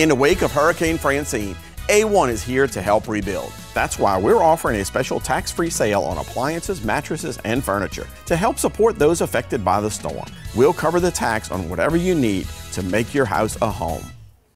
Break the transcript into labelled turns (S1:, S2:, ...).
S1: In the wake of Hurricane Francine, A1 is here to help rebuild. That's why we're offering a special tax free sale on appliances, mattresses, and furniture to help support those affected by the storm. We'll cover the tax on whatever you need to make your house a home.